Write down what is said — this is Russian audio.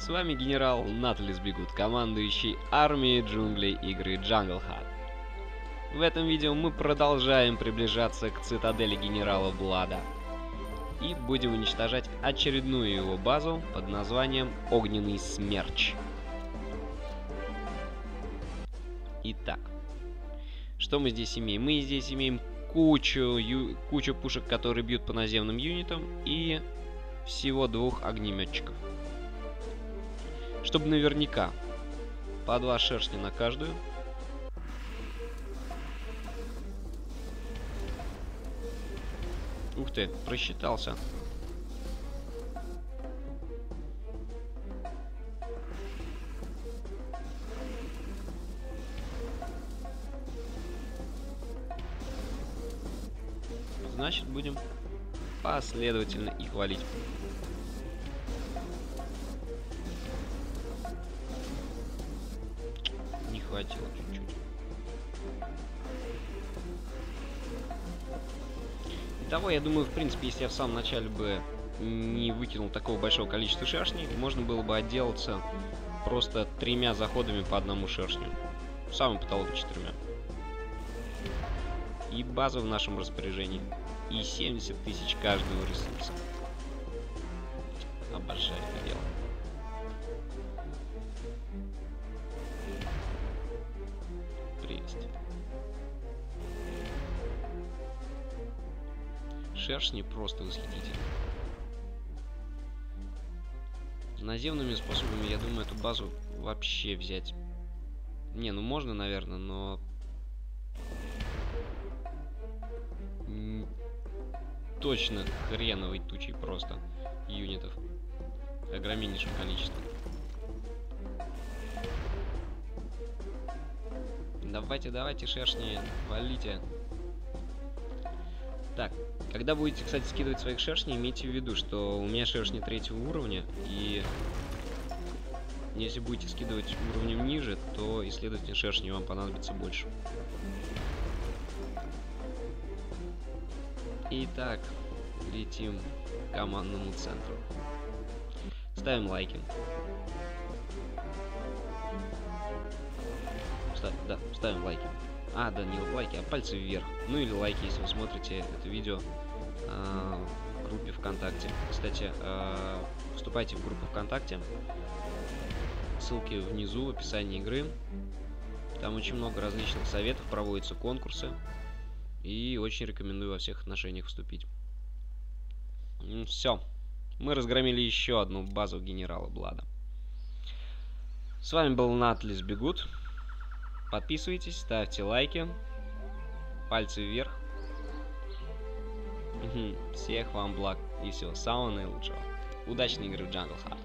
С вами генерал Натлис Бегут, командующий армией джунглей игры Jungle Hunt. В этом видео мы продолжаем приближаться к цитадели генерала Блада. И будем уничтожать очередную его базу под названием Огненный Смерч. Итак, что мы здесь имеем? Мы здесь имеем кучу, ю, кучу пушек, которые бьют по наземным юнитам, и всего двух огнеметчиков. Чтобы наверняка по два шершня на каждую. Ух ты, просчитался. Значит, будем последовательно их валить. Хватило чуть-чуть. Итого, я думаю, в принципе, если я в самом начале бы не выкинул такого большого количества шершней, можно было бы отделаться просто тремя заходами по одному шершню. Самый потолок четырьмя. И база в нашем распоряжении и 70 тысяч каждого ресурса. Обожаю это дело. Шершни просто восхитительны. Наземными способами, я думаю, эту базу вообще взять. Не, ну можно, наверное, но точно хреновой тучей просто юнитов. Огромнейшим количеством. Давайте, давайте, шершни, валите. Так, когда будете, кстати, скидывать своих шершней, имейте в виду, что у меня шершни третьего уровня, и если будете скидывать уровнем ниже, то, и, следовательно, шершни вам понадобится больше. Итак, летим к командному центру. Ставим лайки. Ставь, да, ставим лайки. А, да, не лайки, а пальцы вверх. Ну или лайки, если вы смотрите это видео э, в группе ВКонтакте. Кстати, э, вступайте в группу ВКонтакте. Ссылки внизу в описании игры. Там очень много различных советов, проводятся конкурсы. И очень рекомендую во всех отношениях вступить. Все. Мы разгромили еще одну базу генерала Блада. С вами был Натлис Бегут. Подписывайтесь, ставьте лайки. Пальцы вверх. Всех вам благ и всего самого наилучшего. Удачной игры в Jungle Heart.